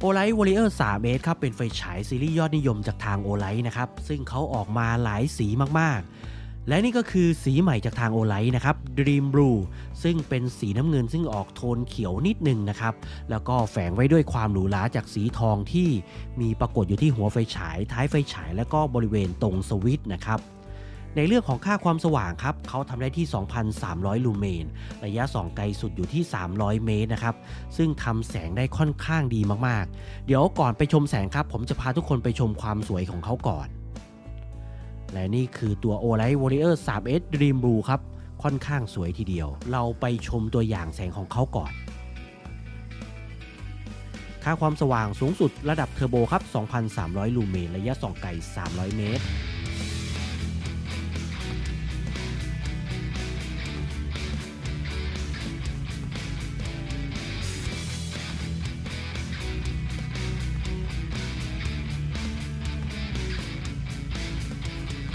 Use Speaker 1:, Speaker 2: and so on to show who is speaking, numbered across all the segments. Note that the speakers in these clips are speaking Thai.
Speaker 1: Olight Warrior 3S ครับเป็นไฟฉายซีรีส์ยอดนิยมจากทาง Olight นะครับซึ่งเขาออกมาหลายสีมากๆ และนี่ก็คือสีใหม่จากทาง Olight นะครับ Dream Blue ซึ่งเป็นสีน้ำเงินซึ่งออกโทนเขียวนิดนึงนะครับ แล้วก็แฝงไว้ด้วยความหรูหราจากสีทองที่มีปรากฏอยู่ที่หัวไฟฉาย ท้ายไฟฉาย และก็บริเวณตรงสวิตช์นะครับ ในเรื่องของค่าความสว่างครับเขาทำได้ที่ 2,300 ลูเมน ระยะส่องไกลสุดอยู่ที่ 300 เมตรนะครับ ซึ่งทำแสงได้ค่อนข้างดีมากๆ เดี๋ยวก่อนไปชมแสงครับ ผมจะพาทุกคนไปชมความสวยของเขาก่อน และนี่คือตัว Olight Warrior 3S Dream Blue ครับ ค่อนข้างสวยทีเดียว เราไปชมตัวอย่างแสงของเขาก่อนค่าความสว่างสูงสุดระดับเทอร์โบครับ 2,300 ลูเมน ระยะส่องไกล 300 เมตร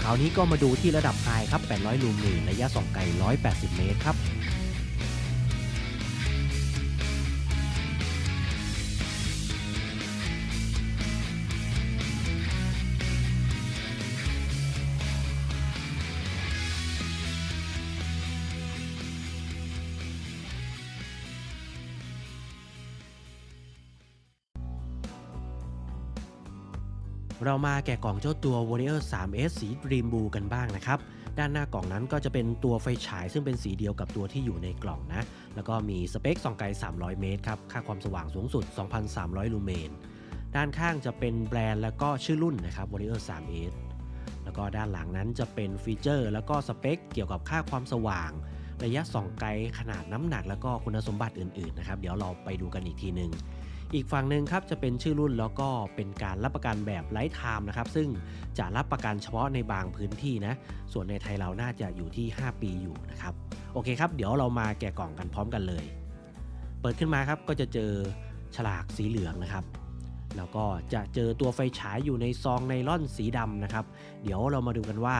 Speaker 1: คราวนี้ก็มาดูที่ระดับไฮครับ 800ลูเมนระยะส่องไกล 180 เมตรครับ เรามาแกะกล่องเจ้าตัว Warrior 3S สี Dream Blue กันบ้างนะครับ ด้านหน้ากล่องนั้นก็จะเป็นตัวไฟฉายซึ่งเป็นสีเดียวกับตัวที่อยู่ในกล่องนะ แล้วก็มีสเปคส่องไกล 300 เมตรครับ ค่าความสว่างสูงสุด 2,300 ลูเมน ด้านข้างจะเป็นแบรนด์แล้วก็ชื่อรุ่นนะครับ Warrior 3S แล้วก็ด้านหลังนั้นจะเป็นฟีเจอร์ แล้วก็สเปคเกี่ยวกับค่าความสว่าง ระยะส่องไกลขนาดน้ำหนักแล้วก็คุณสมบัติอื่นๆนะครับ เดี๋ยวเราไปดูกันอีกทีหนึ่ง อีกฝั่งหนึ่งครับจะเป็นชื่อรุ่นแล้วก็เป็นการรับประกันแบบไลฟ์ไทม์นะครับซึ่งจะรับประกันเฉพาะในบางพื้นที่นะส่วนในไทยเราน่าจะอยู่ที่ 5 ปีอยู่นะครับโอเคครับ เดี๋ยวเรามาแกะกล่องกันพร้อมกันเลย เปิดขึ้นมาครับก็จะเจอฉลากสีเหลืองนะครับแล้วก็จะเจอตัวไฟฉายอยู่ในซองไนล่อนสีดำนะครับ เดี๋ยวเรามาดูกันว่า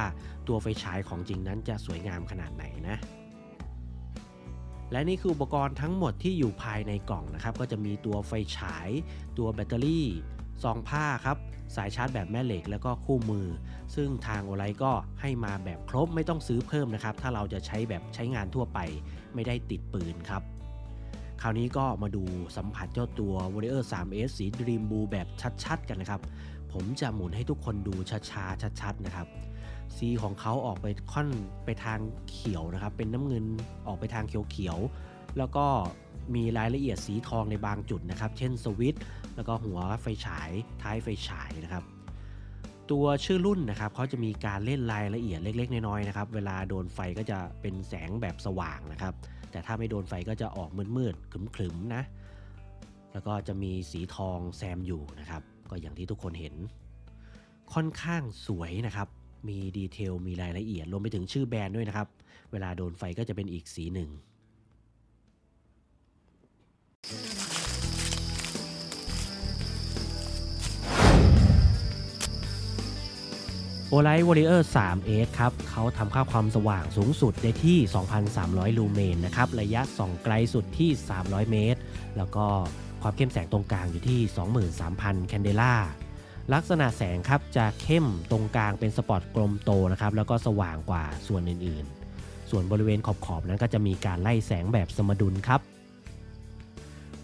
Speaker 1: ตัวไฟฉายของจริงนั้นจะสวยงามขนาดไหนนะ และนี่คืออุปกรณ์ทั้งหมดที่อยู่ภายในกล่องนะครับ ก็จะมีตัวไฟฉาย ตัวแบตเตอรี่ซองผ้าครับ สายชาร์จแบบแม่เหล็กแล้วก็คู่มือ ซึ่งทางโอไลก็ให้มาแบบครบไม่ต้องซื้อเพิ่มนะครับ ถ้าเราจะใช้แบบใช้งานทั่วไปไม่ได้ติดปืนครับ คราวนี้ก็มาดูสัมผัสเจ้าตัว Warrior 3S สี Dream Blue แบบชัดๆ กันนะครับ ผมจะหมุนให้ทุกคนดูช้าๆ ชัดๆ นะครับ สีของเขาออกไปค่อนไปทางเขียวนะครับ เป็นน้ำเงินออกไปทางเขียวๆ แล้วก็มีรายละเอียดสีทองในบางจุดนะครับ เช่นสวิตช์แล้วก็หัวไฟฉาย ท้ายไฟฉายนะครับตัวชื่อรุ่นนะครับเขาจะมีการเล่นรายละเอียดเล็ก ๆ น้อยๆนะครับ เวลาโดนไฟก็จะเป็นแสงแบบสว่างนะครับ แต่ถ้าไม่โดนไฟก็จะออกมืดๆขรึมๆนะ แล้วก็จะมีสีทองแซมอยู่นะครับ ก็อย่างที่ทุกคนเห็น ค่อนข้างสวยนะครับ มี detail มีรายละเอียดรวมไปถึงชื่อแบรนด์ด้วยนะครับ เวลาโดนไฟก็จะเป็นอีกสีหนึ่ง Olight Warrior 3S ครับ เขาทำค่าความสว่างสูงสุดได้ที่ 2,300 ลูเมนนะครับ ระยะส่องไกลสุดที่ 300 เมตร แล้วก็ความเข้มแสงตรงกลางอยู่ที่ 23,000 แคนเดล่า ลักษณะแสงครับจะเข้มตรงกลางเป็นสปอตกลมโตนะครับ แล้วก็สว่างกว่าส่วนอื่นๆ ส่วนบริเวณขอบๆ นั้นก็จะมีการไล่แสงแบบสมดุลครับ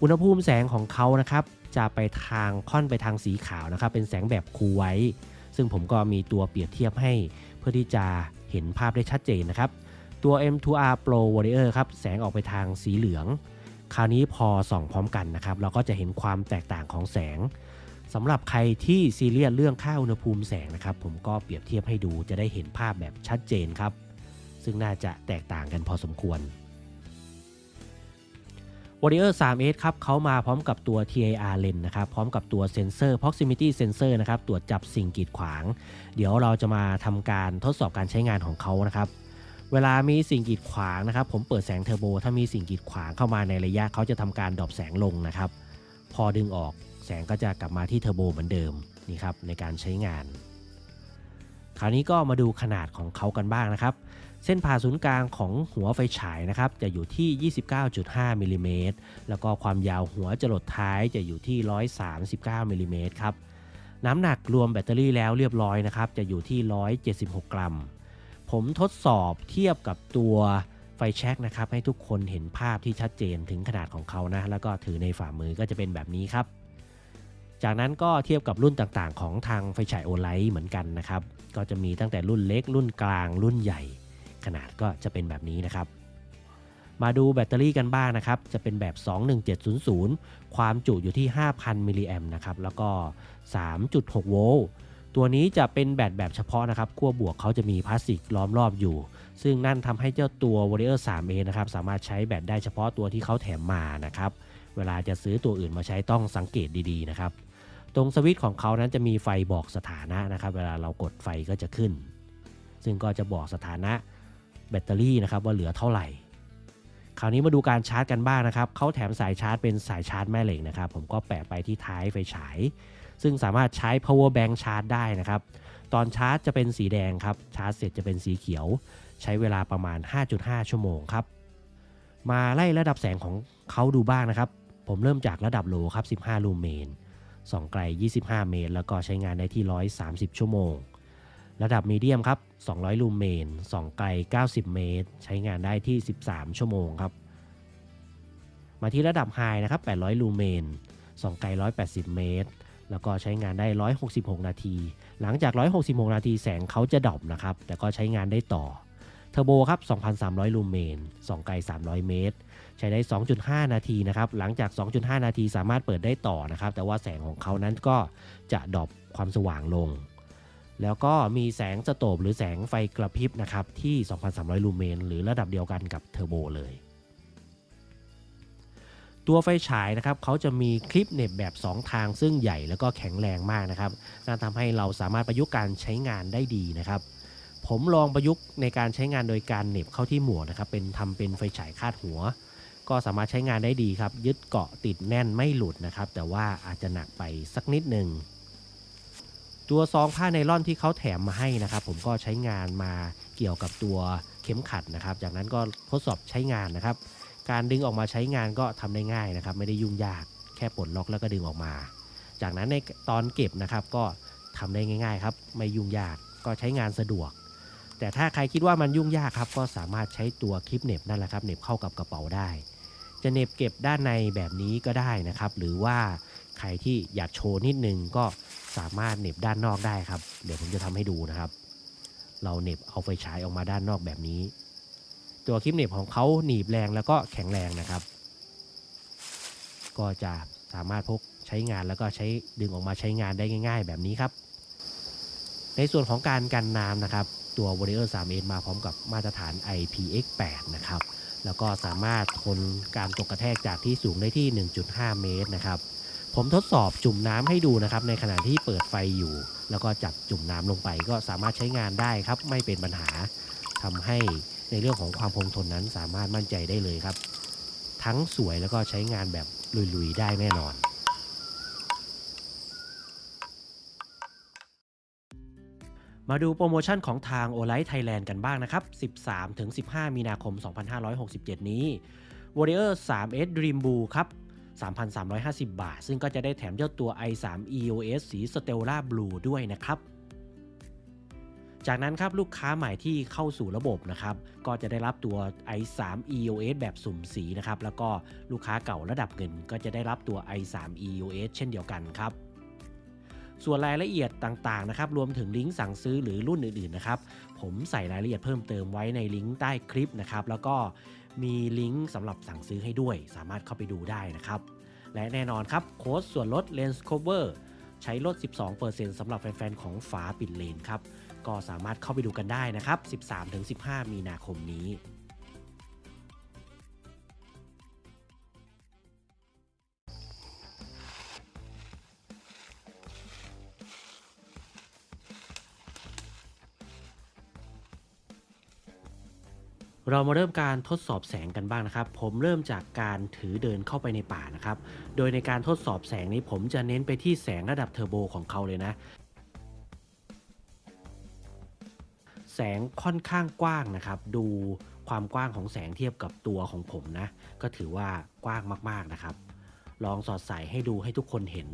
Speaker 1: อุณหภูมิแสงของเขานะครับจะไปทางค่อนไปทางสีขาวนะครับ เป็นแสงแบบคูไว ซึ่งผมก็มีตัวเปรียบเทียบให้เพื่อที่จะเห็นภาพได้ชัดเจนนะครับ ตัว M2R Pro Warrior ครับ แสงออกไปทางสีเหลือง คราวนี้พอส่องพร้อมกันนะครับ เราก็จะเห็นความแตกต่างของแสงสำหรับใครที่ซีเรียสเรื่องค่าอุณหภูมิแสงนะครับ ผมก็เปรียบเทียบให้ดูจะได้เห็นภาพแบบชัดเจนครับ ซึ่งน่าจะแตกต่างกันพอสมควร Warrior 3S ครับเขามาพร้อมกับตัว TAR lens นะครับ พร้อมกับตัวเซนเซอร์ proximity sensor นะครับตรวจจับสิ่งกีดขวาง เดี๋ยวเราจะมาทำการทดสอบการใช้งานของเขานะครับเวลามีสิ่งกีดขวางนะครับ ผมเปิดแสงเทอร์โบ ถ้ามีสิ่งกีดขวางเข้ามาในระยะเขาจะทำการ drop แสงลงนะครับ พอดึงออกแสงก็จะกลับมาที่เทอร์โบเหมือนเดิมนี่ครับในการใช้งาน คราวนี้ก็มาดูขนาดของเขากันบ้างนะครับ เส้นผ่าศูนย์กลางของหัวไฟฉายนะครับจะอยู่ที่ 29.5มิลิเมตรแล้วก็ความยาวหัวจรดท้ายจะอยู่ที่ 139มิลิเมตรครับน้ำหนักรวมแบตเตอรี่แล้วเรียบร้อยนะครับจะอยู่ที่ 176 กรัม ผมทดสอบเทียบกับตัวไฟแช็กนะครับให้ทุกคนเห็นภาพที่ชัดเจนถึงขนาดของเขานะแล้วก็ถือในฝ่ามือก็จะเป็นแบบนี้ครับ จากนั้นก็เทียบกับรุ่นต่างๆ ของทางไฟฉาย Olight เหมือนกันนะครับก็จะมีตั้งแต่รุ่นเล็กรุ่นกลางรุ่นใหญ่ ขนาดก็จะเป็นแบบนี้นะครับ มาดูแบตเตอรี่กันบ้างนะครับ จะเป็นแบบ 21700 ความจุอยู่ที่ 5,000 มิลลิแอมนะครับ แล้วก็ 3.6 โวลต์ ตัวนี้จะเป็นแบตแบบเฉพาะนะครับขั้วบวกเขาจะมีพลาสติกล้อมรอบอยู่ ซึ่งนั่นทำให้เจ้าตัว Warrior 3A นะครับ สามารถใช้แบตได้เฉพาะตัวที่เขาแถมมานะครับ เวลาจะซื้อตัวอื่นมาใช้ต้องสังเกตดีๆนะครับตรงสวิตช์ของเขานั้นจะมีไฟบอกสถานะนะครับ เวลาเรากดไฟก็จะขึ้น ซึ่งก็จะบอกสถานะ แบตเตอรี่นะครับว่าเหลือเท่าไหร่ คราวนี้มาดูการชาร์จกันบ้างนะครับเขาแถมสายชาร์จเป็นสายชาร์จแม่เหล็กนะครับ ผมก็แปะไปที่ท้ายไฟฉาย ซึ่งสามารถใช้ power bank ชาร์จได้นะครับ ตอนชาร์จจะเป็นสีแดงครับ ชาร์จเสร็จจะเป็นสีเขียว ใช้เวลาประมาณ 5.5 ชั่วโมงครับ มาไล่ระดับแสงของเขาดูบ้างนะครับ ผมเริ่มจากระดับโลครับ 15 ลูเมนส่องไกล 25 เมตร แล้วก็ใช้งานได้ที่ 130 ชั่วโมง ระดับมีเดียมครับ 200 ลูเมนส่องไกล 90 เมตร ใช้งานได้ที่ 13 ชั่วโมงครับ มาที่ระดับ high นะครับ 800 ลูเมนส่องไกล 180 เมตร แล้วก็ใช้งานได้ 166 นาที หลังจาก 166 นาทีแสงเขาจะ drop นะครับ แต่ก็ใช้งานได้ต่อ เทอร์โบครับ 2,300 ลูเมนส่องไกล 300 เมตร ใช้ได้ 2.5 นาทีนะครับ หลังจาก 2.5 นาทีสามารถเปิดได้ต่อนะครับ แต่ว่าแสงของเขานั้นก็จะดอปความสว่างลง แล้วก็มีแสงสโตบหรือแสงไฟกระพริบนะครับที่ 2,300 ลูเมน หรือระดับเดียวกันกับเทอร์โบเลย ตัวไฟฉายนะครับเขาจะมีคลิปเน็บแบบ 2 ทางซึ่งใหญ่แล้วก็แข็งแรงมากนะครับนั่นทำให้เราสามารถประยุกต์การใช้งานได้ดีนะครับ ผมลองประยุกต์ในการใช้งานโดยการเน็บเข้าที่หมวกนะครับเป็นทำเป็นไฟฉายคาดหัว ก็สามารถใช้งานได้ดีครับ ยึดเกาะติดแน่นไม่หลุดนะครับ แต่ว่าอาจจะหนักไปสักนิดหนึ่ง ตัวซองผ้าไนล่อนที่เขาแถมมาให้นะครับ ผมก็ใช้งานมาเกี่ยวกับตัวเข็มขัดนะครับ จากนั้นก็ทดสอบใช้งานนะครับ การดึงออกมาใช้งานก็ทำได้ง่ายนะครับ ไม่ได้ยุ่งยากแค่ปลดล็อกแล้วก็ดึงออกมา จากนั้นในตอนเก็บนะครับก็ทำได้ง่าย ๆ ครับ ไม่ยุ่งยากก็ใช้งานสะดวก แต่ถ้าใครคิดว่ามันยุ่งยากครับ ก็สามารถใช้ตัวคลิปเหน็บนั่นแหละครับเหน็บเข้ากับกระเป๋าได้ จะเหน็บเก็บด้านในแบบนี้ก็ได้นะครับ หรือว่าใครที่อยากโชว์นิดนึงก็ สามารถเน็บด้านนอกได้ครับ เดี๋ยวผมจะทำให้ดูนะครับ เราเน็บเอาไฟฉายออกมาด้านนอกแบบนี้ ตัวคลิปเน็บของเขาหนีบแรงแล้วก็แข็งแรงนะครับ ก็จะสามารถพกใช้งานแล้วก็ใช้ดึงออกมาใช้งานได้ง่าย ๆ แบบนี้ครับ ในส่วนของการกันน้ำนะครับ ตัว Warrior 3 s มาพร้อมกับมาตรฐาน IPX8 นะครับ แล้วก็สามารถทนการตกกระแทกจากที่สูงได้ที่ 1.5 เมตรนะครับ ผมทดสอบจุ่มน้ำให้ดูนะครับ ในขณะที่เปิดไฟอยู่ แล้วก็จับจุ่มน้ำลงไปก็สามารถใช้งานได้ครับ ไม่เป็นปัญหาทำให้ในเรื่องของความคงทนนั้นสามารถมั่นใจได้เลยครับ ทั้งสวยแล้วก็ใช้งานแบบลุยๆได้แน่นอนมาดูโปรโมชั่นของทาง o l i ไทยแลนด์กันบ้างนะครับ 13-15 มีนาคม 2567 นี้ Warrior 3S Dream Blue ครับ 3,350 บาท ซึ่งก็จะได้แถมเจ้าตัว i3 EOS สี Stella Blue ด้วยนะครับจากนั้นครับลูกค้าใหม่ที่เข้าสู่ระบบนะครับก็จะได้รับตัว i3 EOS แบบสุ่มสีนะครับแล้วก็ลูกค้าเก่าระดับเงินก็จะได้รับตัว i3 EOS เช่นเดียวกันครับ ส่วนรายละเอียดต่างๆนะครับรวมถึงลิงก์สั่งซื้อหรือรุ่นอื่นๆนะครับผมใส่รายละเอียดเพิ่มเติมไว้ในลิงก์ใต้คลิปนะครับแล้วก็มีลิงก์สำหรับสั่งซื้อให้ด้วย สามารถเข้าไปดูได้นะครับและแน่นอนครับโค้ดส่วนลด Lens Cover ใช้ลด 12%สำหรับแฟนๆ ของฝาปิดเลนครับ ก็สามารถเข้าไปดูกันได้นะครับ 13-15 มีนาคมนี้ เรามาเริ่มการทดสอบแสงกันบ้างนะครับ ผมเริ่มจากการถือเดินเข้าไปในป่านะครับ โดยในการทดสอบแสงนี้ผมจะเน้นไปที่แสงระดับเทอร์โบของเขาเลยนะ แสงค่อนข้างกว้างนะครับ ดูความกว้างของแสงเทียบกับตัวของผมนะ ก็ถือว่ากว้างมากๆนะครับ ลองสอดใส่ให้ดูให้ทุกคนเห็น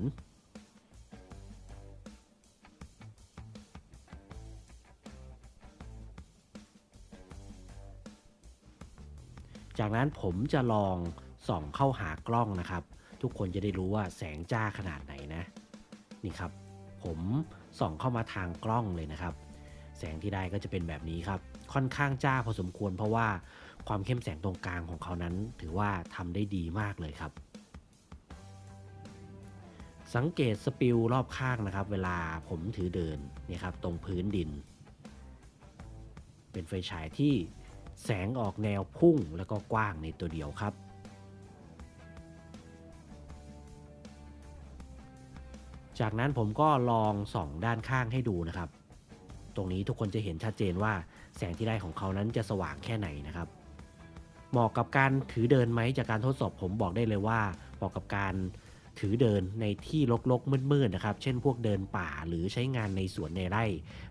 Speaker 1: จากนั้นผมจะลองส่องเข้าหากล้องนะครับ ทุกคนจะได้รู้ว่าแสงจ้าขนาดไหนนะ นี่ครับ ผมส่องเข้ามาทางกล้องเลยนะครับ แสงที่ได้ก็จะเป็นแบบนี้ครับ ค่อนข้างจ้าพอสมควรเพราะว่าความเข้มแสงตรงกลางของเขานั้น ถือว่าทำได้ดีมากเลยครับ สังเกตสปิลรอบข้างนะครับ เวลาผมถือเดินนี่ครับตรงพื้นดิน เป็นไฟฉายที่ แสงออกแนวพุ่งแล้วก็กว้างในตัวเดียวครับ จากนั้นผมก็ลองส่องด้านข้างให้ดูนะครับ ตรงนี้ทุกคนจะเห็นชัดเจนว่าแสงที่ได้ของเขานั้นจะสว่างแค่ไหนนะครับ เหมาะกับการถือเดินไหมจากการทดสอบผมบอกได้เลยว่าเหมาะกับการถือเดินในที่รกๆมืดๆนะครับ เช่นพวกเดินป่าหรือใช้งานในสวนในไร่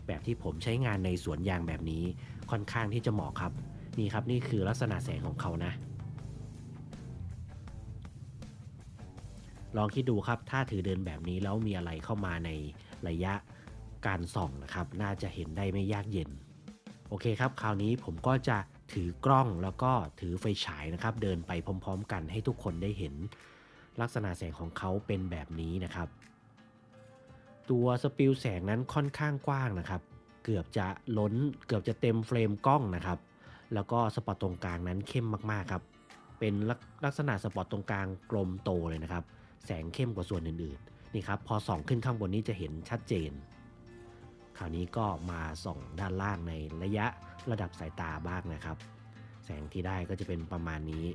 Speaker 1: แบบที่ผมใช้งานในสวนยางแบบนี้ค่อนข้างที่จะเหมาะครับ นี่ครับนี่คือลักษณะแสงของเขานะ ลองคิดดูครับถ้าถือเดินแบบนี้แล้วมีอะไรเข้ามาในระยะการส่องนะครับ น่าจะเห็นได้ไม่ยากเย็น โอเคครับ คราวนี้ผมก็จะถือกล้องแล้วก็ถือไฟฉายนะครับ เดินไปพร้อม ๆ กันให้ทุกคนได้เห็น ลักษณะแสงของเขาเป็นแบบนี้นะครับ ตัวสปิลแสงนั้นค่อนข้างกว้างนะครับ เกือบจะล้นเกือบจะเต็มเฟรมกล้องนะครับ แล้วก็สปอตตรงกลางนั้นเข้มมากๆครับเป็นลักษณะสปอตตรงกลางกลมโตเลยนะครับแสงเข้มกว่าส่วนอื่นๆนี่ครับพอส่องขึ้นข้างบนนี้จะเห็นชัดเจน คราวนี้ก็มาส่องด้านล่างในระยะระดับสายตาบ้างนะครับ แสงที่ได้ก็จะเป็นประมาณนี้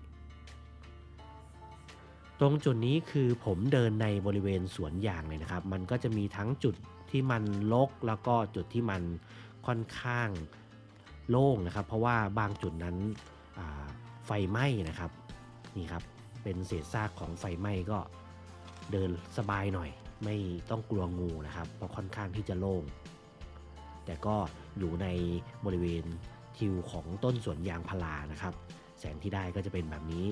Speaker 1: ตรงจุดนี้คือผมเดินในบริเวณสวนยางเลยนะครับ มันก็จะมีทั้งจุดที่มันลกแล้วก็จุดที่มันค่อนข้าง โล่งนะครับ เพราะว่าบางจุดนั้นไฟไหม้นะครับนี่ครับเป็นเศษซากของไฟไหม้ก็เดินสบายหน่อย ไม่ต้องกลัวงูนะครับ เพราะค่อนข้างที่จะโล่งแต่ก็อยู่ในบริเวณทิวของต้นสวนยางพารานะครับ แสงที่ได้ก็จะเป็นแบบนี้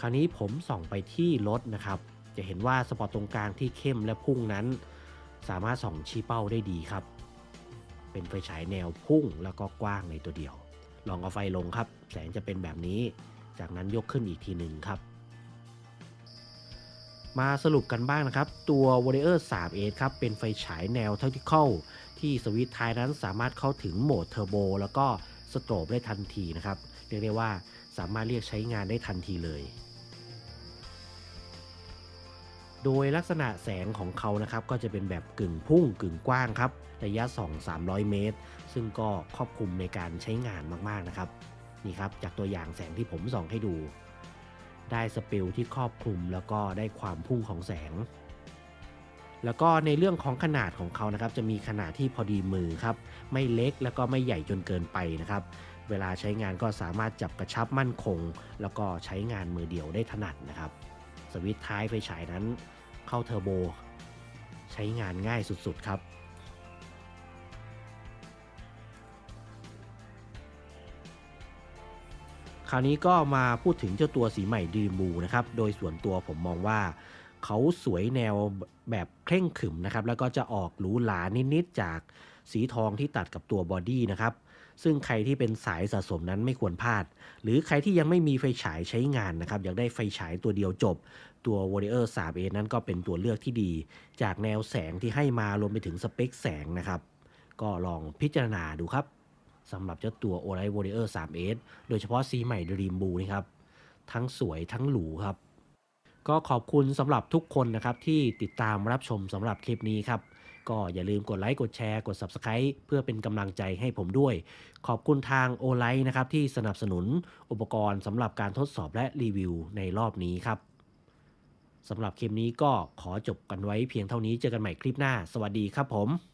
Speaker 1: คราวนี้ผมส่องไปที่รถนะครับ จะเห็นว่าสปอตตรงกลางที่เข้มและพุ่งนั้น สามารถส่องชี้เป้าได้ดีครับ เป็นไฟฉายแนวพุ่งแล้วก็กว้างในตัวเดียว ลองเอาไฟลงครับ แสงจะเป็นแบบนี้ จากนั้นยกขึ้นอีกทีหนึ่งครับ มาสรุปกันบ้างนะครับ ตัว Warrior 3 s ครับ เป็นไฟฉายแนว Tactical ที่สวิตช์ท้ายนั้นสามารถเข้าถึงโหมดเทอร์โบแล้วก็สโตรบได้ทันทีนะครับ เรียกได้ว่าสามารถเรียกใช้งานได้ทันทีเลย โดยลักษณะแสงของเขานะครับก็จะเป็นแบบกึ่งพุ่งกึ่งกว้างครับระยะ 2-300 เมตร ซึ่งก็ครอบคลุมในการใช้งานมากๆนะครับนี่ครับจากตัวอย่างแสงที่ผมส่องให้ดู ได้สเปลที่ครอบคลุมแล้วก็ได้ความพุ่งของแสง แล้วก็ในเรื่องของขนาดของเขานะครับ จะมีขนาดที่พอดีมือครับ ไม่เล็กแล้วก็ไม่ใหญ่จนเกินไปนะครับ เวลาใช้งานก็สามารถจับกระชับมั่นคง แล้วก็ใช้งานมือเดียวได้ถนัดนะครับ สวิตช์ท้ายไฟฉายนั้น เข้าเทอร์โบ ใช้งานง่ายสุดๆครับ คราวนี้ก็มาพูดถึงเจ้าตัวสีใหม่ดีมูนะครับ โดยส่วนตัวผมมองว่าเขาสวยแนวแบบเคร่งขรึมนะครับ แล้วก็จะออกหรูหรานิดๆจากสีทองที่ตัดกับตัว body นะครับ ซึ่งใครที่เป็นสายสะสมนั้นไม่ควรพลาด หรือใครที่ยังไม่มีไฟฉายใช้งานนะครับอยากได้ไฟฉายตัวเดียวจบ ตัว Warrior 3S นั้นก็เป็นตัวเลือกที่ดี จากแนวแสงที่ให้มารวมไปถึงสเปคแสงนะครับ ก็ลองพิจารณาดูครับสำหรับเจ้าตัว Olight Warrior 3S โดยเฉพาะสีใหม่ Dream Blue นี่ครับทั้งสวยทั้งหรูครับ ก็ขอบคุณสำหรับทุกคนนะครับที่ติดตามรับชมสำหรับคลิปนี้ครับ ก็อย่าลืมกดไลค์ กดแชร์ กด Subscribe เพื่อเป็นกำลังใจให้ผมด้วย ขอบคุณทาง o l i นะครับที่สนับสนุนอุปกรณ์สำหรับการทดสอบและรีวิวในรอบนี้ครับสำหรับคลิปนี้ก็ขอจบกันไว้เพียงเท่านี้เจอกันใหม่คลิปหน้า สวัสดีครับผม